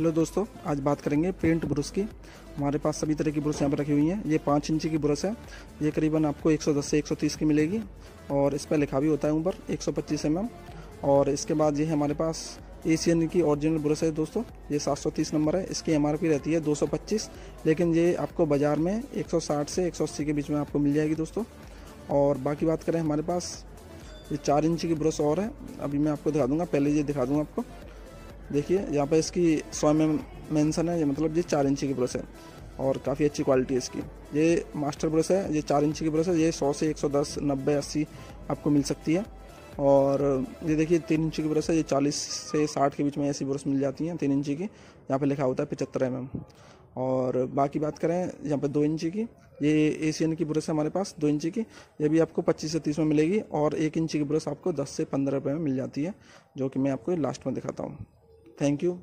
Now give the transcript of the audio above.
Hello दोस्तों, आज बात करेंगे पेंट ब्रश की। हमारे पास सभी तरह की ब्रश यहाँ पर रखी हुई हैं। ये पाँच इंची की ब्रश है। ये करीबन आपको 110 से 130 की मिलेगी। और इस पर लिखा भी होता है ऊपर 125 सौ एम और इसके बाद ये हमारे पास एशियन की ओरिजिनल ब्रश है दोस्तों। ये 730 नंबर है। इसकी एमआरपी रहती है 225 लेकिन ये आपको बाज़ार में 160 से 180 के बीच में आपको मिल जाएगी दोस्तों। और बाकी बात करें हमारे पास। ये चार इंची की ब्रश और है। अभी मैं आपको दिखा दूँगा। पहले ये दिखा दूँगा आपको। देखिए, यहाँ पर इसकी सौ में मेंशन है, ये मतलब ये चार इंची की ब्रश है और काफ़ी अच्छी क्वालिटी है इसकी। ये मास्टर ब्रश है, ये चार इंची की ब्रश है, ये सौ से एक सौ दस, नब्बे, अस्सी आपको मिल सकती है। और ये देखिए, तीन इंची की ब्रश है, ये चालीस से साठ के बीच में ऐसी ब्रश मिल जाती हैं, तीन इंची की। यहाँ पे लिखा होता है पचहत्तर एम और बाकी बात करें, यहाँ पे दो इंची की, ये एशियन की ब्रश है हमारे पास, दो इंची की। ये भी आपको पच्चीस से तीस में मिलेगी और एक इंची की ब्रश आपको दस से पंद्रह रुपये में मिल जाती है, जो कि मैं आपको लास्ट में दिखाता हूँ। Thank you